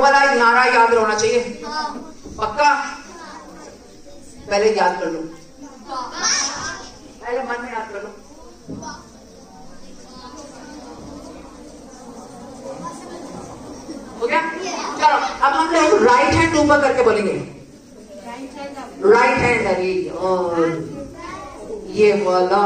वाला नारा याद होना चाहिए। हाँ। पक्का? पहले याद कर लो। पहले मन में याद कर लो। हो गया? चलो अब हम लोग राइट हैंड ऊपर करके बोलेंगे। राइट हैंड अरे यार ये वाला।